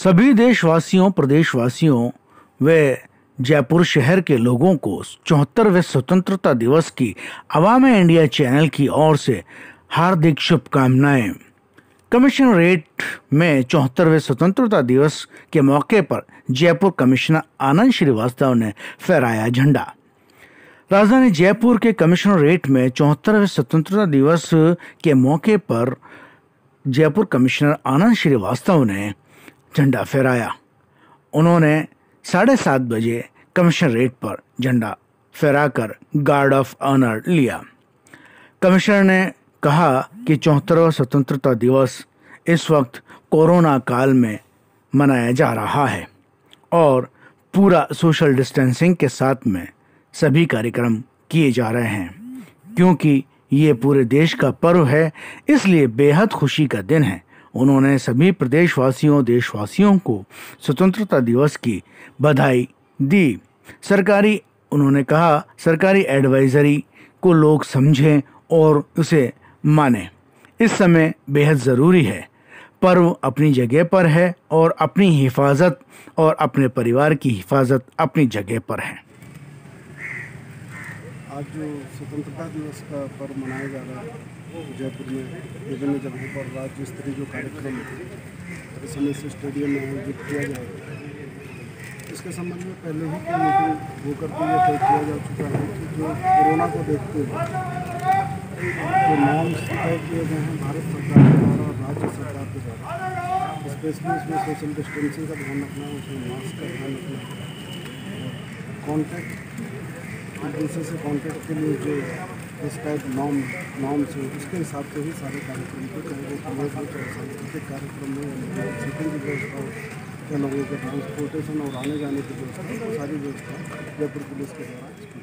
सभी देशवासियों, प्रदेशवासियों व जयपुर शहर के लोगों को चौहत्तरवें स्वतंत्रता दिवस की अवाम इंडिया चैनल की ओर से हार्दिक शुभकामनाएँ। कमिश्नरेट में चौहत्तरवें स्वतंत्रता दिवस के मौके पर जयपुर कमिश्नर आनंद श्रीवास्तव ने फहराया झंडा। राजधानी जयपुर के कमिश्नरेट में चौहत्तरवें स्वतंत्रता दिवस के मौके पर जयपुर कमिश्नर आनंद श्रीवास्तव ने झंडा फहराया। उन्होंने साढ़े सात बजे कमिश्नरेट पर झंडा फहराकर गार्ड ऑफ़ ऑनर लिया। कमिश्नर ने कहा कि चौहत्तरवा स्वतंत्रता दिवस इस वक्त कोरोना काल में मनाया जा रहा है और पूरा सोशल डिस्टेंसिंग के साथ में सभी कार्यक्रम किए जा रहे हैं, क्योंकि ये पूरे देश का पर्व है, इसलिए बेहद खुशी का दिन है। उन्होंने सभी प्रदेशवासियों, देशवासियों को स्वतंत्रता दिवस की बधाई दी। सरकारी, उन्होंने कहा, सरकारी एडवाइजरी को लोग समझें और उसे माने। इस समय बेहद ज़रूरी है। पर्व अपनी जगह पर है और अपनी हिफाजत और अपने परिवार की हिफाजत अपनी जगह पर है। आज जो स्वतंत्रता दिवस का पर्व मनाया जा रहा है जयपुर में विभिन्न जगहों पर राज्य स्तरीय जो कार्यक्रम इस समय से स्टेडियम में आयोजित किया जाएगा इसके संबंध में पहले ही की मीटिंग होकर के ये तय किया जा चुका है कि जो कोरोना को देखते हुए जो नॉर्म्स तय किए गए हैं भारत सरकार के द्वारा और राज्य सरकार के द्वारा स्पेशली उसमें सोशल डिस्टेंसिंग का ध्यान रखना है उसमें मास्क का ध्यान रखना है कॉन्टैक्ट एक दूसरे से कॉन्टैक्ट के लिए जो इस नॉम नॉम नॉर्म्स उसके हिसाब से ही सारे कार्यक्रम को चाहे वो कॉलेज हो चाहे सांस्कृतिक कार्यक्रम हो सीटिंग की व्यवस्था हो, या लोगों के ट्रांसपोर्टेशन और आने जाने की व्यवस्था सारी व्यवस्था जयपुर पुलिस के द्वारा